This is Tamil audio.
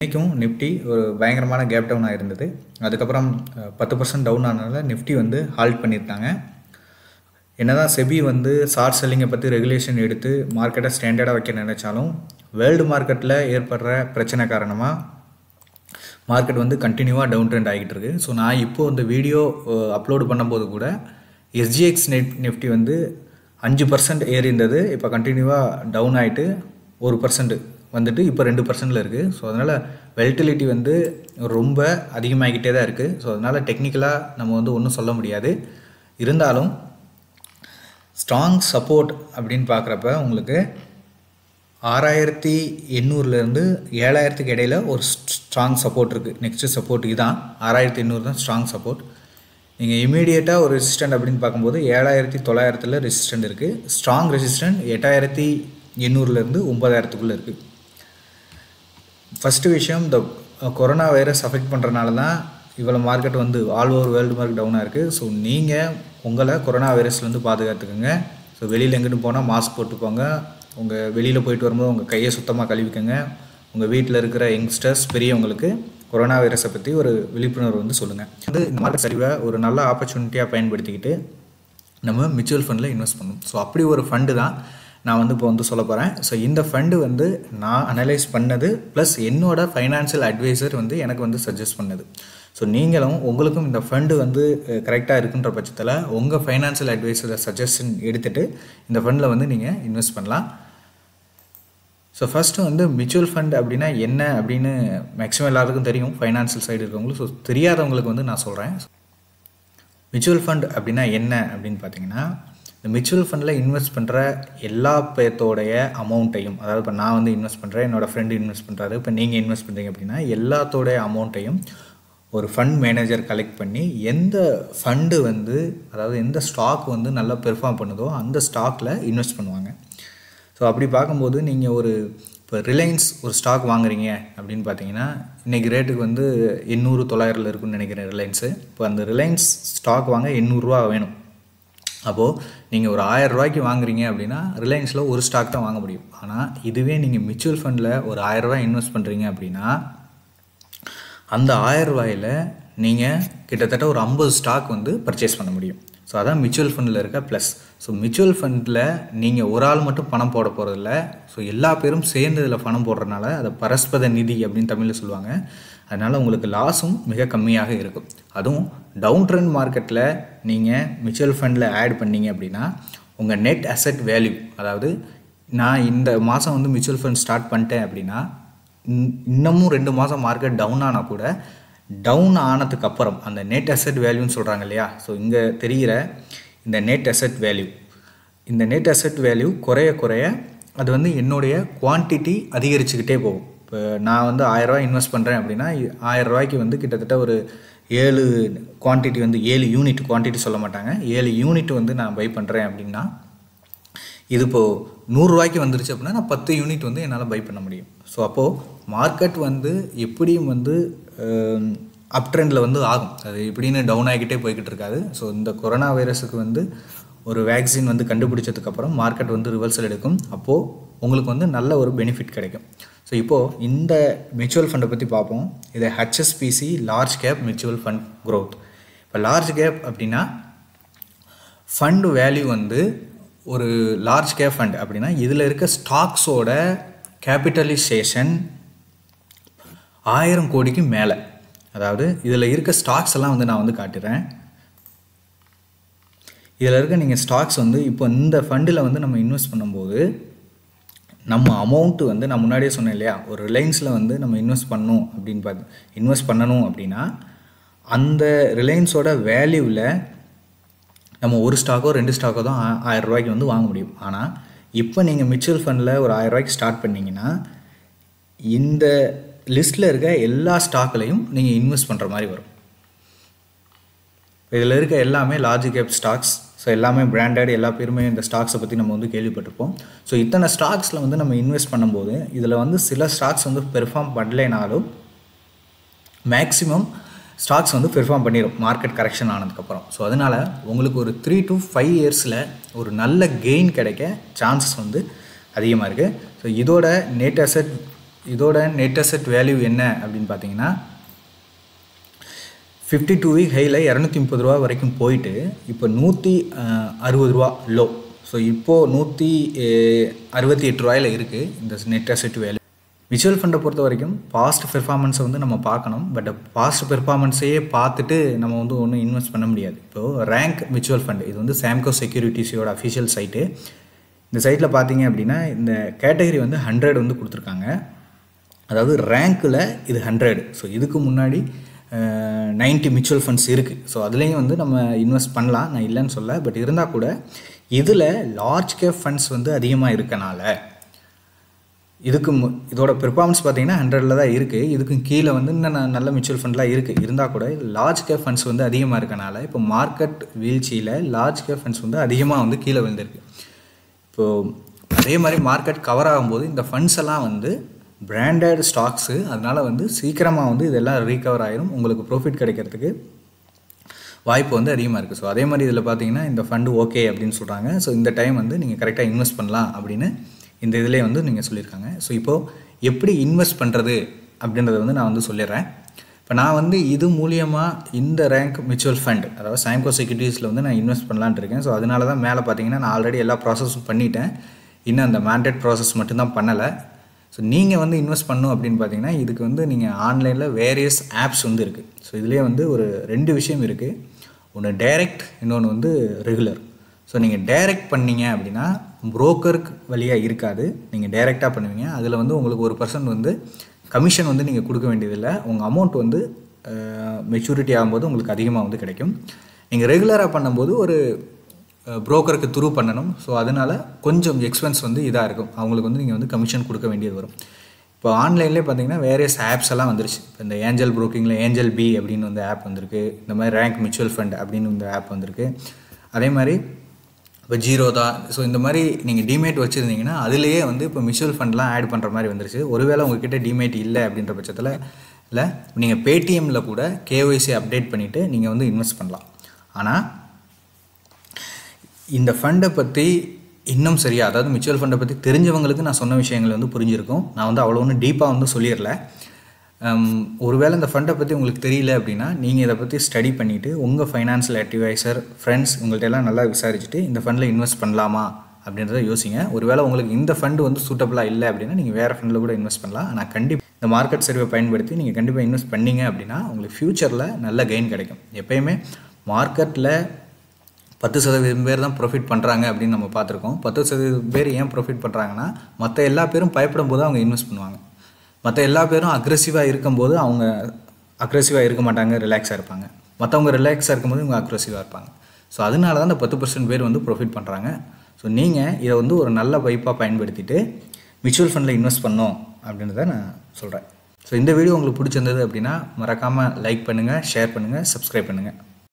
இன்றைக்கும் நிஃப்டி ஒரு பயங்கரமான கேப் டவுனாக இருந்தது. அதுக்கப்புறம் பத்து பர்சன்ட் டவுன் ஆனதால் நிஃப்டி வந்து ஹால்ட் பண்ணியிருக்காங்க என்னதான் செபி வந்து ஷார்ட் செல்லிங்கை பற்றி ரெகுலேஷன் எடுத்து மார்க்கெட்டை ஸ்டாண்டர்டாக வைக்க நினைச்சாலும் வேர்ல்டு மார்க்கெட்டில் ஏற்படுற பிரச்சனை காரணமாக மார்க்கெட் வந்து கண்டினியூவாக டவுன் ட்ரெண்ட் ஆகிட்டு இருக்கு. ஸோ நான் இப்போது இந்த வீடியோ அப்லோடு பண்ணும்போது கூட எஸ்ஜிஎக்ஸ் நெட் நிஃப்டி வந்து அஞ்சு பர்சன்ட் ஏறி இருந்தது இப்போ கண்டினியூவாக டவுன் ஆகிட்டு ஒரு பர்சன்ட் வந்துட்டு இப்போ ரெண்டு பர்சன்டில் இருக்குது ஸோ அதனால் வெல்டிலிட்டி வந்து ரொம்ப அதிகமாகிக்கிட்டே தான் இருக்குது ஸோ அதனால் டெக்னிக்கலாக நம்ம வந்து ஒன்றும் சொல்ல முடியாது. இருந்தாலும் ஸ்ட்ராங் சப்போர்ட் அப்படின்னு பார்க்குறப்ப உங்களுக்கு ஆறாயிரத்தி எண்ணூறுலேருந்து ஏழாயிரத்துக்கு இடையில் ஒரு ஸ்ட்ராங் சப்போர்ட் இருக்குது நெக்ஸ்ட்டு சப்போர்ட் இதுதான் ஆறாயிரத்தி எண்ணூறு தான் ஸ்ட்ராங் சப்போர்ட் நீங்கள் இமீடியட்டாக ஒரு ரெசிஸ்டன்ட் அப்படின்னு பார்க்கும்போது ஏழாயிரத்தி தொள்ளாயிரத்தில் ரெசிஸ்டன்ட் இருக்குது ஸ்ட்ராங் ரெசிஸ்டன்ட் எட்டாயிரத்தி எண்ணூறுலேருந்து ஒம்பதாயிரத்துக்குள்ளே இருக்குது ஃபஸ்ட்டு விஷயம் இந்த கொரோனா வைரஸ் அஃபெக்ட் பண்ணுறனால தான் இவ்வளோ மார்க்கெட் வந்து ஆல் ஓவர் வேர்ல்டு மார்க்கெட் டவுனாக இருக்குது ஸோ நீங்கள் உங்களை கொரோனா வைரஸ்லேருந்து பாதுகாத்துக்கோங்க. ஸோ வெளியில் எங்கிட்டு போனால் மாஸ்க் போட்டுக்கோங்க. உங்கள் வெளியில் போயிட்டு வரும்போது உங்கள் கையை சுத்தமாக கழுவிக்கோங்க. உங்கள் வீட்டில் இருக்கிற யங்ஸ்டர்ஸ் பெரியவங்களுக்கு கொரோனா வைரஸை பற்றி ஒரு விழிப்புணர்வு வந்து சொல்லுங்கள் வந்து இந்த மார்க்கெட் சரிவை ஒரு நல்ல ஆப்பர்ச்சுனிட்டியாக பயன்படுத்திக்கிட்டு நம்ம மியூச்சுவல் ஃபண்டில் இன்வெஸ்ட் பண்ணணும். ஸோ அப்படி ஒரு ஃபண்டு தான் நான் வந்து இப்போ வந்து சொல்ல போகிறேன் ஸோ இந்த ஃபண்டு வந்து நான் அனலைஸ் பண்ணது ப்ளஸ் என்னோட ஃபைனான்சியல் அட்வைசர் வந்து எனக்கு வந்து சஜஸ்ட் பண்ணது. ஸோ நீங்களும் உங்களுக்கும் இந்த ஃபண்டு வந்து கரெக்டாக இருக்குன்ற பட்சத்தில் உங்கள் ஃபைனான்சியல் அட்வைஸரை சஜஷன் எடுத்துகிட்டு இந்த ஃபண்டில் வந்து நீங்கள் இன்வெஸ்ட் பண்ணலாம். ஸோ ஃபஸ்ட்டு வந்து மியூச்சுவல் ஃபண்ட் அப்படின்னா என்ன அப்படின்னு மேக்ஸிமம் எல்லாருக்கும் தெரியும். ஃபைனான்சியல் சைடு இருக்கவங்களுக்கு. ஸோ தெரியாதவங்களுக்கு வந்து நான் சொல்கிறேன் மியூச்சுவல் ஃபண்ட் அப்படின்னா என்ன அப்படின்னு பார்த்தீங்கன்னா இந்த மியூச்சுவல் ஃபண்டில் இன்வெஸ்ட் பண்ணுற எல்லா பேர்த்தோடைய அமௌண்ட்டையும் அதாவது இப்போ நான் வந்து இன்வெஸ்ட் பண்ணுறேன் என்னோடய ஃப்ரெண்டு இன்வெஸ்ட் பண்ணுறாரு இப்போ நீங்கள் இன்வெஸ்ட் பண்ணுறீங்க அப்படின்னா எல்லாத்தோடைய அமௌண்ட்டையும் ஒரு ஃபண்ட் மேனேஜர் கலெக்ட் பண்ணி எந்த ஃபண்டு வந்து அதாவது எந்த ஸ்டாக் வந்து நல்லா பெர்ஃபார்ம் பண்ணுதோ அந்த ஸ்டாக்கில் இன்வெஸ்ட் பண்ணுவாங்க. ஸோ அப்படி பார்க்கும்போது நீங்கள் ஒரு இப்போ ரிலையன்ஸ் ஒரு ஸ்டாக் வாங்குறீங்க அப்படின்னு பார்த்தீங்கன்னா இன்றைக்கி ரேட்டுக்கு வந்து எண்ணூறு தொள்ளாயிரத்தில் இருக்குன்னு நினைக்கிறேன் ரிலையன்ஸு இப்போ அந்த ரிலையன்ஸ் ஸ்டாக் வாங்க எண்ணூறுரூவா வேணும். அப்போது நீங்கள் ஒரு ஆயிரம் ரூபாய்க்கு வாங்குறீங்க அப்படின்னா ரிலையன்ஸில் ஒரு ஸ்டாக் தான் வாங்க முடியும். ஆனால் இதுவே நீங்கள் மியூச்சுவல் ஃபண்டில் ஒரு ஆயிரரூவா இன்வெஸ்ட் பண்ணுறீங்க அப்படின்னா அந்த ஆயிரம் ரூபாயில் நீங்கள் கிட்டத்தட்ட ஒரு ஐம்பது ஸ்டாக் வந்து பர்ச்சேஸ் பண்ண முடியும். ஸோ அதான் மியூச்சுவல் ஃபண்டில் இருக்க ப்ளஸ் ஸோ மியூச்சுவல் ஃபண்டில் நீங்கள் ஒரு ஆள் மட்டும் பணம் போட போகிறதில்ல ஸோ எல்லா பேரும் சேர்ந்து இதில் பணம் போடுறதுனால அதை பரஸ்பத நிதி அப்படின்னு தமிழில் சொல்லுவாங்க. அதனால் உங்களுக்கு லாஸும் மிக கம்மியாக இருக்கும். அதுவும் டவுன் ட்ரெண்ட் மார்க்கெட்டில் நீங்கள் மியூச்சுவல் ஃபண்டில் ஆட் பண்ணீங்க அப்படின்னா உங்கள் நெட் அசெட் வேல்யூ அதாவது நான் இந்த மாதம் வந்து மியூச்சுவல் ஃபண்ட் ஸ்டார்ட் பண்ணிட்டேன் அப்படின்னா இன்னமும் ரெண்டு மாதம் மார்க்கெட் டவுன் ஆனால் கூட டவுன் ஆனதுக்கு அப்புறம் அந்த நெட் அசெட் வேல்யூன்னு சொல்கிறாங்க இல்லையா? ஸோ இங்கே தெரிகிற இந்த நெட் அசெட் வேல்யூ இந்த நெட் அசெட் வேல்யூ குறைய குறைய அது வந்து என்னுடைய குவான்டிட்டி அதிகரிச்சுக்கிட்டே போகும். இப்போ நான் வந்து ஆயரூவா இன்வெஸ்ட் பண்ணுறேன் அப்படின்னா ஆயிரம் ரூபாய்க்கு வந்து கிட்டத்தட்ட ஒரு ஏழு குவான்டிட்டி வந்து ஏழு யூனிட் குவான்டிட்டி சொல்ல மாட்டாங்க. ஏழு யூனிட் வந்து நான் பை பண்ணுறேன் அப்படின்னா இது இப்போது நூறுரூவாய்க்கு வந்துருச்சு அப்படின்னா நான் பத்து யூனிட் வந்து என்னால் பை பண்ண முடியும். ஸோ அப்போது மார்க்கெட் வந்து எப்படியும் வந்து அப் ட்ரெண்டில் வந்து ஆகும். அது எப்படின்னு டவுன் ஆகிக்கிட்டே போய்கிட்டு இருக்காது. ஸோ இந்த கொரோனா வைரஸுக்கு வந்து ஒரு வேக்சின் வந்து கண்டுபிடிச்சதுக்கப்புறம் மார்க்கெட் வந்து ரிவர்சல் எடுக்கும். அப்போது உங்களுக்கு வந்து நல்ல ஒரு பெனிஃபிட் கிடைக்கும். ஸோ இப்போது இந்த மியூச்சுவல் ஃபண்டை பற்றி பார்ப்போம். இது HSBC large cap mutual fund growth இப்போ லார்ஜ் கேப் அப்படின்னா ஃபண்டு வேல்யூ வந்து ஒரு லார்ஜ் கேப் ஃபண்ட் அப்படின்னா இதில் இருக்க ஸ்டாக்ஸோட கேபிட்டலைசேஷன் ஆயிரம் கோடிக்கு மேலே. அதாவது இதில் இருக்க ஸ்டாக்ஸ் எல்லாம் வந்து நான் வந்து காட்டுறேன். இதில் இருக்க நீங்கள் ஸ்டாக்ஸ் வந்து இப்போ இந்த ஃபண்டில் வந்து நம்ம இன்வெஸ்ட் பண்ணும்போது நம்ம அமௌண்ட்டு வந்து நான் முன்னாடியே சொன்னேன் இல்லையா? ஒரு ரிலையன்ஸில் வந்து நம்ம இன்வெஸ்ட் பண்ணணும் அப்படின்னு பார்த்து இன்வெஸ்ட் பண்ணணும் அப்படின்னா அந்த ரிலையன்ஸோட வேல்யூவில் நம்ம ஒரு ஸ்டாக்கோ ரெண்டு ஸ்டாக்கோ தான் ஆயிரம் ரூபாய்க்கு வந்து வாங்க முடியும். ஆனால் இப்போ நீங்கள் மியூச்சுவல் ஃபண்டில் ஒரு ஆயிரம் ரூபாய்க்கு ஸ்டார்ட் பண்ணிங்கன்னா இந்த லிஸ்ட்டில் இருக்க எல்லா ஸ்டாக்லையும் நீங்கள் இன்வெஸ்ட் பண்ணுற மாதிரி வரும். இதில் இருக்க எல்லாமே லார்ஜ் கேப் ஸ்டாக்ஸ் ஸோ எல்லாமே பிராண்டட் எல்லா பேருமே இந்த ஸ்டாக்ஸை பற்றி நம்ம வந்து கேள்விப்பட்டிருப்போம். ஸோ இத்தனை ஸ்டாக்ஸில் வந்து நம்ம இன்வெஸ்ட் பண்ணும்போது இதில் வந்து சில ஸ்டாக்ஸ் வந்து பெர்ஃபார்ம் பண்ணலைனாலும் மேக்ஸிமம் ஸ்டாக்ஸ் வந்து பெர்ஃபார்ம் பண்ணிடும் மார்க்கெட் கரெக்ஷன் ஆனதுக்கப்புறம். ஸோ அதனால் உங்களுக்கு ஒரு த்ரீ டு ஃபைவ் இயர்ஸில் ஒரு நல்ல கெயின் கிடைக்க சான்சஸ் வந்து அதிகமாக இருக்குது ஸோ இதோட நெட் அசெட் இதோட நெட் அசெட் வேல்யூ என்ன அப்படின்னு பார்த்தீங்கன்னா ஃபிஃப்டி டூ வீக் ஹையில் இரநூத்தி முப்பது ரூபா வரைக்கும் போயிட்டு இப்போ நூற்றி அறுபது ரூபா லோ ஸோ இப்போது நூற்றி அறுபத்தி எட்டு ரூபாயில் இருக்குது இந்த நெட் அசெட் வேல்யூ மியூச்சுவல் ஃபண்டை பொறுத்த வரைக்கும் பாஸ்ட் பெர்ஃபார்மன்ஸை வந்து நம்ம பார்க்கணும். பட் பாஸ்ட் பெர்ஃபார்மன்ஸையே பார்த்துட்டு நம்ம வந்து ஒன்றும் இன்வெஸ்ட் பண்ண முடியாது. இப்போது ரேங்க் மியூச்சுவல் ஃபண்ட் இது வந்து சாம்கோ செக்யூரிட்டிஸோட அஃபிஷியல் சைட்டு இந்த சைட்டில் பார்த்தீங்க அப்படின்னா இந்த கேட்டகரி வந்து ஹண்ட்ரட் வந்து கொடுத்துருக்காங்க. அதாவது ரேங்க்கில் இது ஹண்ட்ரட் ஸோ இதுக்கு முன்னாடி நைன்ட்டி மியூச்சுவல் ஃபண்ட்ஸ் இருக்குது ஸோ அதுலேயும் வந்து நம்ம இன்வெஸ்ட் பண்ணலாம். நான் இல்லைன்னு சொல்ல பட் இருந்தால் கூட இதில் லார்ஜ் கேப் ஃபண்ட்ஸ் வந்து அதிகமாக இருக்கனால இதுக்கு மு இதோட பெர்ஃபார்மன்ஸ் பார்த்தீங்கன்னா ஹண்ட்ரடில் தான் இருக்குது இதுக்கும் கீழே வந்து இன்னும் ந- நல்ல மியூச்சுவல் ஃபண்ட்லாம் இருக்குது இருந்தால் கூட லார்ஜ் கேப் ஃபண்ட்ஸ் வந்து அதிகமாக இருக்கனால இப்போ மார்க்கெட் வீழ்ச்சியில் லார்ஜ் கேப் ஃபண்ட்ஸ் வந்து அதிகமாக வந்து கீழே விழுந்திருக்கு. இப்போது அதே மாதிரி மார்க்கெட் கவர் ஆகும்போது இந்த ஃபண்ட்ஸ் எல்லாம் வந்து பிராண்டட் ஸ்டாக்ஸு அதனால் வந்து சீக்கிரமாக வந்து இதெல்லாம் ரீகவர் ஆயிரும். உங்களுக்கு ப்ராஃபிட் கிடைக்கிறதுக்கு வாய்ப்பு வந்து அதிகமாக இருக்குது ஸோ அதே மாதிரி இதில் பார்த்தீங்கன்னா இந்த ஃபண்டு ஓகே அப்படின்னு சொல்கிறாங்க ஸோ இந்த டைம் வந்து நீங்கள் கரெக்டாக இன்வெஸ்ட் பண்ணலாம் அப்படின்னு இந்த இதிலே வந்து நீங்கள் சொல்லியிருக்காங்க. ஸோ இப்போது எப்படி இன்வெஸ்ட் பண்ணுறது அப்படின்றத வந்து நான் வந்து சொல்லிடுறேன். இப்போ நான் வந்து இது மூலியமாக இந்த ரேங்க் மியூச்சுவல் ஃபண்ட் அதாவது சாம்கோ செக்யூரிட்டிஸில் வந்து நான் இன்வெஸ்ட் பண்ணலான் இருக்கேன். ஸோ அதனால தான் மேலே பார்த்தீங்கன்னா நான் ஆல்ரெடி எல்லா ப்ராசஸும் பண்ணிட்டேன். இன்னும் அந்த மேண்டேட் ப்ராசஸ் மட்டும்தான் பண்ணலை. ஸோ நீங்கள் வந்து இன்வெஸ்ட் பண்ணும் அப்படின்னு பார்த்தீங்கன்னா இதுக்கு வந்து நீங்கள் ஆன்லைனில் வேரியஸ் ஆப்ஸ் வந்து இருக்குது ஸோ இதுலேயே வந்து ஒரு ரெண்டு விஷயம் இருக்குது ஒன்று டைரக்ட் இன்னொன்று வந்து ரெகுலர் ஸோ நீங்கள் டைரக்ட் பண்ணீங்க அப்படின்னா புரோக்கருக்கு வழியாக இருக்காது. நீங்கள் டைரெக்டாக பண்ணுவீங்க. அதில் வந்து உங்களுக்கு ஒரு பர்சன்ட் வந்து கமிஷன் வந்து நீங்கள் கொடுக்க வேண்டியதில்லை. உங்கள் அமௌண்ட் வந்து மெச்சூரிட்டி ஆகும்போது உங்களுக்கு அதிகமாக வந்து கிடைக்கும். நீங்கள் ரெகுலராக பண்ணும்போது ஒரு புரோக்கருக்கு த்ரூ பண்ணணும். ஸோ அதனால் கொஞ்சம் எக்ஸ்பென்ஸ் வந்து இதாக இருக்கும். அவங்களுக்கு வந்து நீங்கள் வந்து கமிஷன் கொடுக்க வேண்டியது வரும். இப்போ ஆன்லைன்லேயே பார்த்தீங்கன்னா வேரியஸ் ஆப்ஸ் எல்லாம் வந்துருச்சு. இப்போ இந்த ஏஞ்சல் ப்ரோக்கிங்கில் ஏஞ்சல் பி அப்படின்னு வந்து ஆப் வந்திருக்கு. இந்த மாதிரி ரேங்க் மியூச்சுவல் ஃபண்ட் அப்படின்னு இந்த ஆப் வந்திருக்கு. அதே மாதிரி இப்போ ஜீரோ தான் ஸோ இந்த மாதிரி நீங்கள் டிமேட் வச்சுருந்தீங்கன்னா அதுலேயே வந்து இப்போ மியூச்சுவல் ஃபண்ட்லாம் ஆட் பண்ணுற மாதிரி வந்துருச்சு. ஒருவேளை உங்ககிட்ட டிமேட் இல்லை அப்படின்ற பட்சத்தில் இல்லை நீங்கள் பேடிஎம்மில் கூட கேஒய்சி அப்டேட் பண்ணிவிட்டு நீங்கள் வந்து இன்வெஸ்ட் பண்ணலாம். ஆனால் இந்த ஃபண்டை பற்றி இன்னும் சரியா அதாவது மியூச்சுவல் ஃபண்டை பற்றி தெரிஞ்சவங்களுக்கு நான் சொன்ன விஷயங்கள் வந்து புரிஞ்சிருக்கும். நான் வந்து அவ்வளோ ஒன்றும் டீப்பாக வந்து சொல்லிடல. ஒருவேளை இந்த ஃபண்டை பற்றி உங்களுக்கு தெரியல அப்படின்னா நீங்கள் இதை பற்றி ஸ்டடி பண்ணிவிட்டு உங்கள் ஃபைனான்சியல் அட்வைசர் ஃப்ரெண்ட்ஸ் உங்கள்கிட்ட எல்லாம் நல்லா விசாரிச்சுட்டு இந்த ஃபண்டில் இன்வெஸ்ட் பண்ணலாமா அப்படின்றத யோசிங்க. ஒருவேளை உங்களுக்கு இந்த ஃபண்டு வந்து சூட்டபுளாக இல்லை அப்படின்னா நீங்கள் வேறு ஃபண்டில் கூட இன்வெஸ்ட் பண்ணலாம். ஆனால் கண்டிப்பாக இந்த மார்க்கெட் சர்வே பயன்படுத்தி நீங்கள் கண்டிப்பாக இன்வெஸ்ட் பண்ணீங்க அப்படின்னா உங்களுக்கு ஃப்யூச்சரில் நல்ல கெயின் கிடைக்கும். எப்பயுமே மார்க்கெட்டில் பத்து சதவீதம் பேர் தான் ப்ரொஃபிட் பண்ணுறாங்க அப்படின்னு நம்ம பார்த்துருக்கோம். பத்து சதவீதம் பேர் ஏன் ப்ரொஃபிட் பண்ணுறாங்கன்னா மற்ற எல்லா பேரும் பயப்படும் போது அவங்க இன்வெஸ்ட் பண்ணுவாங்க. மற்ற எல்லா பேரும் அக்ரெசிவாக இருக்கும்போது அவங்க அக்ரெசிவாக இருக்க மாட்டாங்க ரிலாக்ஸாக இருப்பாங்க. மற்றவங்க ரிலாக்ஸாக இருக்கும்போது இவங்க அக்ரெசிவாக இருப்பாங்க. ஸோ அதனால தான் இந்த பத்து பர்சன்ட் பேர் வந்து ப்ரொஃபிட் பண்ணுறாங்க ஸோ நீங்கள் இதை வந்து ஒரு நல்ல வைப்பாக பயன்படுத்திட்டு மியூச்சுவல் ஃபண்டில் இன்வெஸ்ட் பண்ணோம் அப்படின்றத நான் சொல்கிறேன் ஸோ இந்த வீடியோ உங்களுக்கு பிடிச்சிருந்தது அப்படின்னா மறக்காமல் லைக் பண்ணுங்கள் ஷேர் பண்ணுங்கள் சப்ஸ்கிரைப் பண்ணுங்கள்